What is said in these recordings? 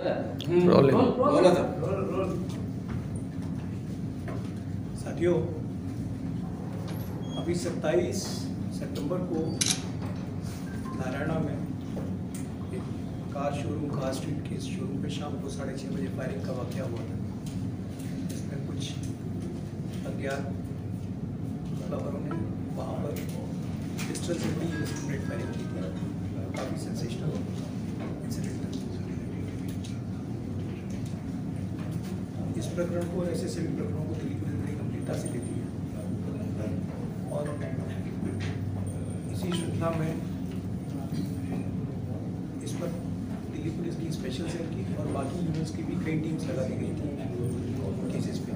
था साथियों, अभी 27 सितंबर को नारायणा में एक कार शोरूम कार स्ट्रीट के शोरूम पे शाम को साढ़े छः बजे फायरिंग का वाक़ हुआ था। इसमें कुछ अज्ञात हमलावरों ने वहाँ पर पिस्टल से भी फायरिंग की थी। काफ़ी सेंसेशनल इंसिडेंट था इस प्रकरण को ऐसे सभी प्रकरणों को दिल्ली पुलिस बड़ी गंभीरता से लेती है। और इसी श्रृंखला में इस पर दिल्ली पुलिस की स्पेशल सेल की और बाकी यूनिट्स की भी कई टीम्स लगा दी गई थी केसेस पे।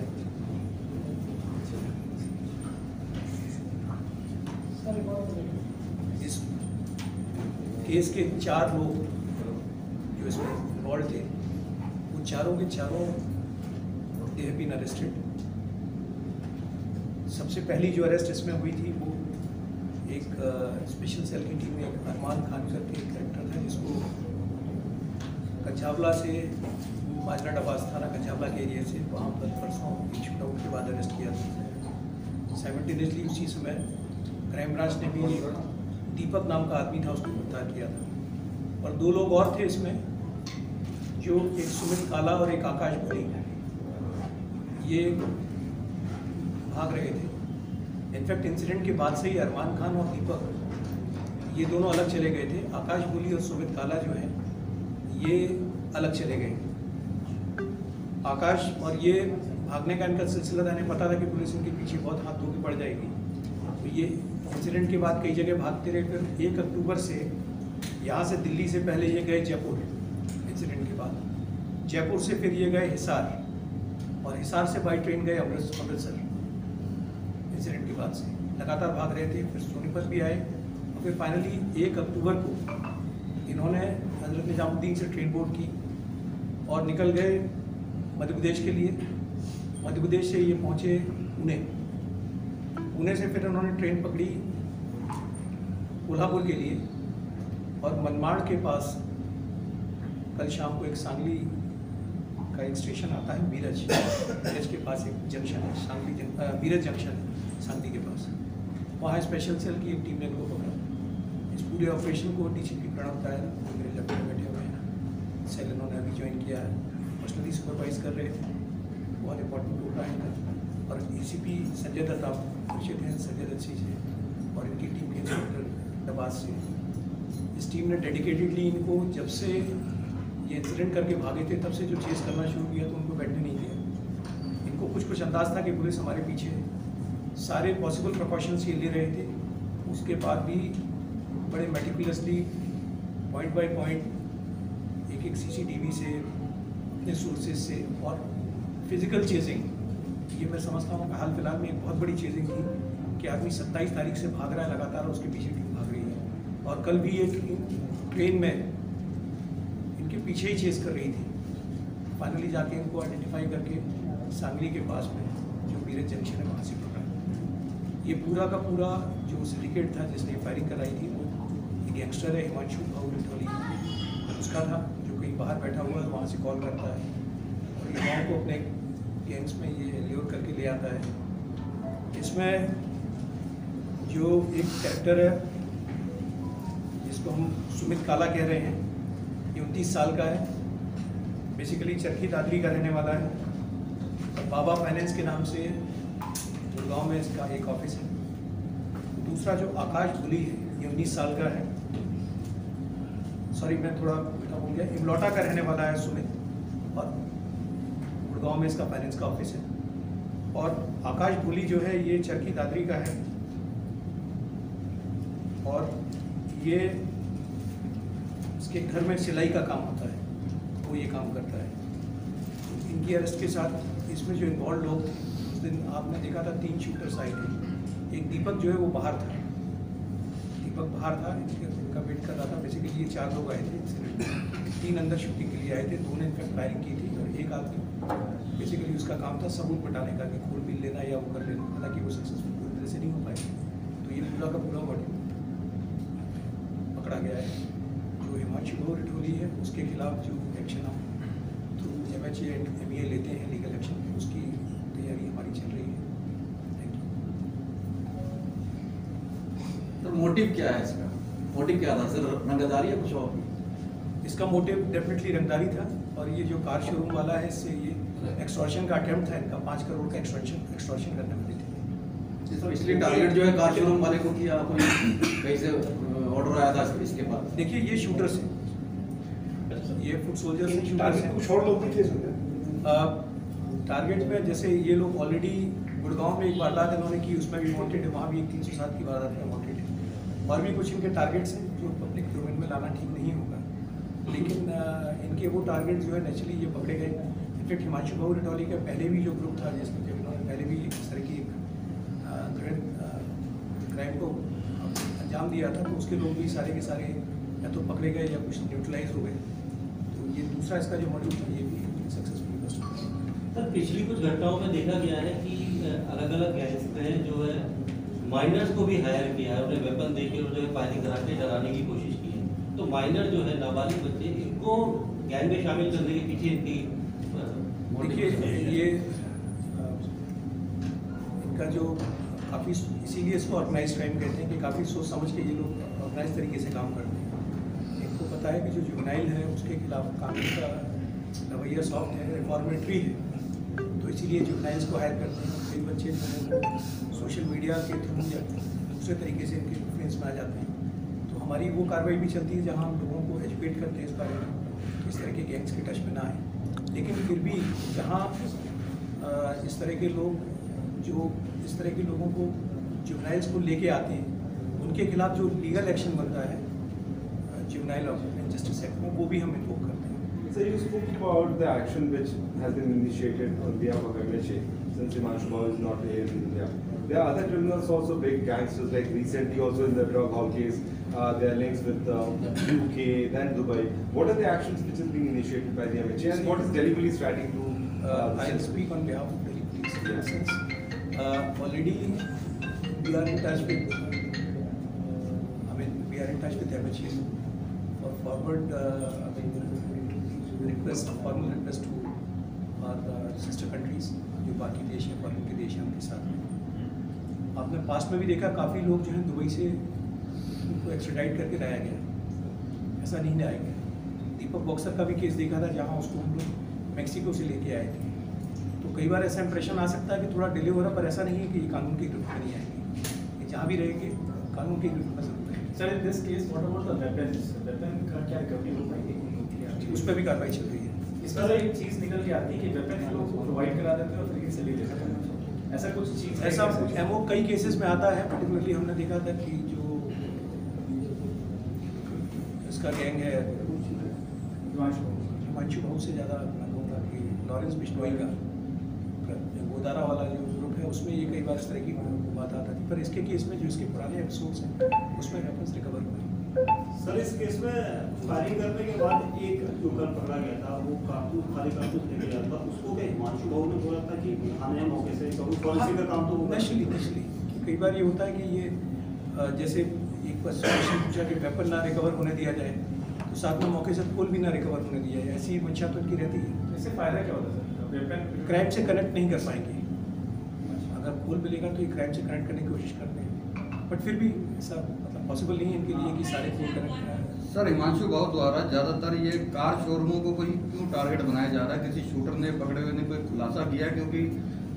इस केस के चार लोग जो इसमें इन्वॉल्व थे वो चारों के चारों दे हैव बीन अरेस्टेड सबसे पहली जो अरेस्ट इसमें हुई थी, वो एक स्पेशल सेल की टीम में अरमान खान करके एक कैरेक्टर था, जिसको कछावला से माजरा डबास थाना कछावला के एरिया से वहाँ पर परसों एक शूटआउट के बाद अरेस्ट किया था। साइमल्टेनियसली उसी समय क्राइम ब्रांच ने भी दीपक नाम का आदमी था, उसको गिरफ़्तार किया था। और दो लोग और थे इसमें, जो एक सुमित काला और एक आकाश भरी ये भाग रहे थे। इनफैक्ट इंसिडेंट के बाद से ही अरमान खान और दीपक ये दोनों अलग चले गए थे। आकाश बोली और सुमित काला जो है, ये अलग चले गए। आकाश और ये भागने का इनका सिलसिला था। इन्हें पता था कि पुलिस इनके पीछे बहुत हाथ धो के पड़ जाएगी। तो ये इंसिडेंट के बाद कई जगह भागते रहे। फिर एक अक्टूबर से यहाँ से दिल्ली से पहले ये गए जयपुर इंसिडेंट के बाद। जयपुर से फिर ये गए हिसार। और हिसार से बाई ट्रेन गए अमृत अमृतसर। इंसिडेंट के बाद से। लगातार भाग रहे थे, फिर सोनीपत भी आए और फिर फाइनली एक अक्टूबर को इन्होंने हज़रत निजामुद्दीन से ट्रेन बोर्ड की और निकल गए मध्य प्रदेश के लिए। मध्य प्रदेश से ये पहुँचे पुणे। पुणे से फिर उन्होंने ट्रेन पकड़ी कोल्हापुर के लिए और मनमाड़ के पास कल शाम को एक सांगली का एक स्टेशन आता है बीरज बीरज के पास एक जंक्शन है सांगली जं, अ, बीरज जंक्शन है सांगली के पास. वहाँ स्पेशल सेल की एक टीम ने इनको पकड़ा. इस पूरे ऑपरेशन को डीसीपी प्रणव जो मेरे लेफ़्ट में बैठे हुए हैं. सेल इन्होंने अभी ज्वाइन किया है. पर्सनली सुपरवाइज कर रहे थे बहुत इंपॉर्टेंट रहा इनका और ए संजय दत्त आप परिचित हैं संजय दत्त जी से और इनकी टीम के इंस्पेक्टर दबास से इस टीम ने डेडिकेटेडली इनको जब से ये इंसिडेंट करके भागे थे, तब से जो चेस करना शुरू किया तो उनको बैठने नहीं दिया। इनको कुछ कुछ अंदाज था कि पुलिस हमारे पीछे है सारे पॉसिबल प्रिकॉशंस ये ले रहे थे। उसके बाद भी बड़े मेटिकुलसली पॉइंट बाय पॉइंट एक एक सीसीटीवी से, अपने सोर्सेज से और फ़िज़िकल चेजिंग ये मैं समझता हूँ हाल फ़िलहाल में एक बहुत बड़ी चेजिंग थी कि आदमी सत्ताईस तारीख से भाग रहा है, लगातार उसके पीछे टीम भाग रही है। और कल भी ये ट्रेन में पीछे ही चेस कर रही थी। फाइनली जाके इनको आइडेंटिफाई करके सांगली के पास में जो बीरज जंक्शन है, वहाँ से पकड़ा। ये पूरा का पूरा जो सिंडिकेट था, जिसने फायरिंग कराई थी, वो एक यंगस्टर है, हिमांशु भाऊ लिटोली उसका था, जो कहीं बाहर बैठा हुआ है, वहाँ से कॉल करता है। और युवाओं को अपने गैंग्स में ये ल्योर करके ले आता है। इसमें जो एक कैरेक्टर है, जिसको हम सुमित काला कह रहे हैं ये उनतीस साल का है। बेसिकली चरखी दादरी का रहने वाला है। बाबा फाइनेंस के नाम से गुड़गांव में इसका एक ऑफ़िस है। दूसरा जो आकाश बुली है, ये उन्नीस साल का है। सॉरी मैं थोड़ा उल्टा बोल गया। इमलोटा का रहने वाला है सुमित और गुड़गांव में इसका फाइनेंस का ऑफ़िस है। और आकाश बुली जो है, ये चरखी दादरी का है। और ये इसके घर में सिलाई का काम होता है, वो ये काम करता है। इनकी अरेस्ट के साथ इसमें जो इन्वॉल्व लोग थे, उस दिन आपने देखा था तीन शूटर्स आए थे एक दीपक जो है वो बाहर था। दीपक बाहर था, इनके इनका वेट कर रहा था। बेसिकली ये चार लोग आए थे तीन अंदर शूटिंग के लिए आए थे दो ने इनफैक्ट फायरिंग की थी और एक आदमी। बेसिकली उसका काम था सबूत बटाने का कि खोल बिल लेना या वो कर लेना। हालाँकि वो सक्सेसफुल पूरी तरह से नहीं हो पाए तो ये पूरा का पूरा बॉडी पकड़ा गया है। जो हिमांशु गौर रिठोली है उसके खिलाफ जो एक्शन हम बच्चे एम एच एम ए लेते हैं लीगल एक्शन में उसकी तैयारी हमारी चल रही है। थैंक यू तो मोटिव क्या है इसका? मोटिव क्या था? सर रंगदारी या कुछ और? इसका मोटिव डेफिनेटली रंगदारी था और ये जो कार शोरूम वाला है इससे ये एक्सटॉर्शन का अटेम्प्ट था इनका पाँच करोड़ का एक्सटॉर्शन एक्सटॉर्शन करने वाले थे। इसलिए टारगेट जो है कार शोरूम वाले को किया कोई कहीं से ऑर्डर आया था इसके पास? देखिए ये शूटर्स हैं ये फुट सोल्जर्स शूटर्स टारगेट कुछ और लोग भी थे टारगेट में जैसे ये लोग ऑलरेडी गुड़गांव में एक वारदात इन्होंने की उसमें भी वांटेड है वहाँ भी एक तीन सौ सात की वारदात में वांटेड है और भी कुछ इनके टारगेट्स हैं जो पब्लिक डोमेन में लाना ठीक नहीं होगा। लेकिन इनके वो टारगेट जो है नेचुरली ये पकड़े गए। इनफेक्ट हिमांशु भाऊ रटौली का पहले भी जो ग्रुप था जिसमें जब इन्होंने पहले भी इस तरह की क्राइम को अंजाम दिया था तो उसके लोग भी सारे के सारे या तो पकड़े गए या कुछ न्यूट्रलाइज हो गए। तो ये दूसरा इसका जो मॉडल था ये भी सक्सेसफुल सर पिछली कुछ घटनाओं में देखा गया है कि अलग अलग गैंग्स ने जो है माइनर्स को भी हायर किया है उन्हें वेपन देके और जो है फायरिंग करा के डराने की कोशिश की है। तो माइनर जो है नाबालिग बच्चे इनको गैंग में शामिल करने के पीछे इनकी देखिए ये इनका जो काफ़ी इसीलिए इसको ऑर्गेनाइज क्राइम कहते हैं कि काफ़ी सोच समझ के ये लोग ऑर्गेनाइज तरीके से काम करते हैं। इनको पता है कि जो जुगनाइल है, उसके खिलाफ कानून का रवैया सॉफ्ट है रिफॉर्मेटरी है। तो इसीलिए जुगनाइल्स को हायर करते हैं। कई बच्चे जो है सोशल मीडिया के थ्रू या दूसरे तरीके से इनके इन्फ्लुएंस में आ जाते हैं। तो हमारी वो कार्रवाई भी चलती है, जहाँ हम लोगों को एजुकेट करते हैं इस बारे में इस तरह के गैंग्स के टच में ना आए। लेकिन फिर भी जहाँ इस तरह के लोग जो इस तरह के लोगों को जुवनाइल्स को लेके आते हैं उनके खिलाफ जो लीगल एक्शन बनता है जुवनाइल जस्टिस एक्ट में वो भी हम इन्वोक करते हैं। Sir you spoke about the action which has been initiated on behalf of MHA since Himanshu Babu is not here in India there are other criminals also big gangsters like recently also in the drug haul case their links with UK then Dubai what are the actions which is being initiated by the MHA and what is Delhi police to I will speak on behalf of Delhi police in Uh, already we are in touch with, I mean, we are in touch with MHA for forward, uh, I mean, request, formal request to our uh, sister countries, जो बाकी देश हैं, foreign के देश हैं उनके साथ में। आपने पास्ट में भी देखा काफ़ी लोग जो हैं दुबई से उनको एक्सट्राडाइट करके लाया गया ऐसा नहीं लाया गया दीपक बॉक्सर का भी केस देखा था जहाँ उसको हम लोग मैक्सिको से लेके आए थे तो कई बार ऐसा इंप्रेशन आ सकता है कि थोड़ा डिले हो रहा पर ऐसा नहीं है कि ये कानून की गिरफ्त में नहीं आएँगे। ये जहाँ भी रहेंगे कानून की गिरफ्त में ज़रूर रहेंगे Sir, in this case, what about the weapons? Weapon का क्या रिकवरी हो पाएगी? उस पर भी कार्रवाई चल रही है। इसमें से एक चीज़ निकल के आती है कि वेपन लोग प्रोवाइड करा देते हैं और फिर इनसे ले लेते हैं। ऐसा कुछ चीज़ ऐसा? एमओ कई केसेस में आता है। पर्टिकुलरली हमने देखा था कि जो इसका गैंग है हिमांशु। हिमांशु भाऊ से ज़्यादा मैं कहूँगा कि लॉरेंस बिश्नोई का। गोदारा वाला जो ग्रुप है उसमें ये कई बार इस तरह की बात आता थी। पर इसके केस में जो इसके पुराने एपिसोड्स हैं उसमें वेपन्स रिकवर हुए। सर इस केस में फायरिंग करने के बाद एक जो कल पकड़ा गया था वो कारतूस खाली कारतूस लेके गया था उसको क्या हिमांशु भाऊ ने बोला था कि थाने मौके से कभी पॉलिसी का काम तो वो नेचुरली नेचुरली कई बार ये होता है कि ये जैसे एक क्वेश्चन पूछा कि वेपन ना रिकवर होने दिया जाए तो साथ में मौके से पोल भी ना रिकवर होने दिया जाए। ऐसी मंशा तो इनकी रहती है। इससे फ़ायदा क्या होता है सर? क्राइम से कनेक्ट नहीं कर पाएँगे। अगर पोल मिलेगा तो ये क्राइम से कनेक्ट करने की कोशिश करते हैं। बट फिर भी ऐसा मतलब पॉसिबल नहीं है इनके लिए कि सारे पोल कनेक्ट सर हिमांशु भाव द्वारा ज़्यादातर ये कार शोरूमों को कोई क्यों टारगेट बनाया जा रहा है? किसी शूटर ने पकड़े हुए ने कोई खुलासा किया क्योंकि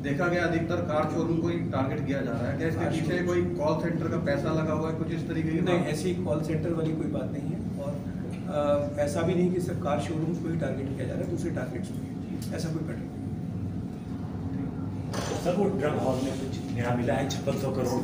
देखा गया अधिकतर कार शोरूम को ही टारगेट किया जा रहा है। क्या इसके पीछे कोई कॉल सेंटर का पैसा लगा हुआ है कुछ इस तरीके की नहीं ऐसी कॉल सेंटर वाली कोई बात नहीं है। और ऐसा भी नहीं कि सिर्फ़ कार शोरूम को ही टारगेट किया जा रहा है दूसरे टारगेट्स को भी ऐसा कोई पैटर्न सर वो ड्रग हॉल में कुछ नया मिला है? छप्पन सौ करोड़।